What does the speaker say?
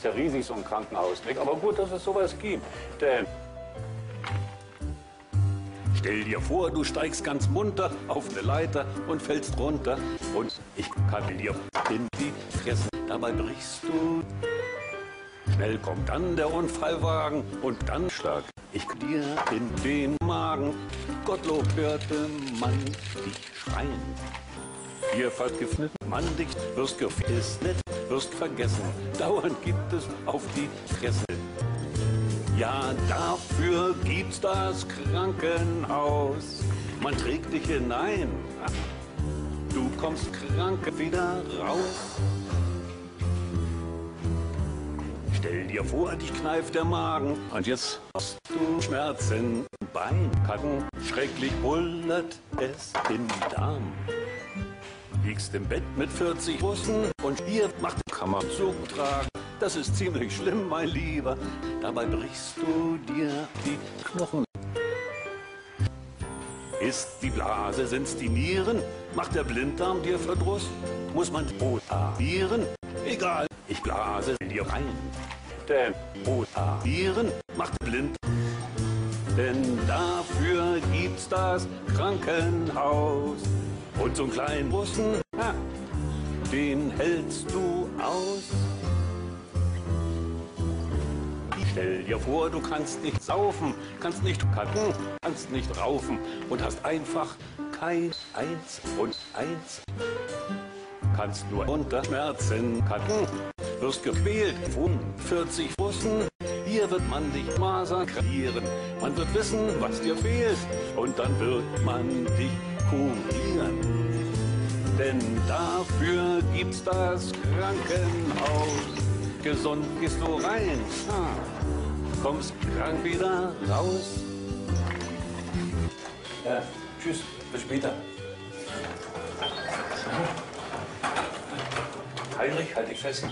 Ist ja riesig, so ein Krankenhaus. Nicht? Aber gut, dass es sowas gibt. Denn Stell dir vor, du steigst ganz munter auf eine Leiter und fällst runter. Und ich kann dir in die Fresse. Dabei brichst du. Schnell kommt dann der Unfallwagen und dann schlag ich dir in den Magen. Gottlob hörte man dich schreien. Hier fällt gefnitten, man dich, wirst gefisst, wirst vergessen. Dauernd gibt es auf die Fresse. Ja, dafür gibt's das Krankenhaus. Man trägt dich hinein. Du kommst krank wieder raus. Stell dir vor, dich kneift der Magen und jetzt hast du Schmerzen im schrecklich bullert es im Darm. Liegst im Bett mit 40 Bussen und hier macht Kammerzug tragen. Das ist ziemlich schlimm, mein Lieber. Dabei brichst du dir die Knochen. Ist die Blase, sind's die Nieren? Macht der Blinddarm dir Verdruss? Muss man rotieren? Egal, ich blase dir rein. Denn rotieren macht blind. Denn dafür gibt's das Krankenhaus. Und so einen kleinen Bussen, ha, den hältst du aus. Stell dir vor, du kannst nicht saufen, kannst nicht kacken, kannst nicht raufen und hast einfach kein Eins und Eins. Kannst nur unter Schmerzen kacken, wirst gequält von 40 Bussen. Hier wird man dich massakrieren, man wird wissen, was dir fehlt und dann wird man dich kurieren. Denn dafür gibt's das Krankenhaus. Gesund gehst du rein, kommst krank wieder raus. Ja, tschüss, bis später. Heinrich, halt dich fest.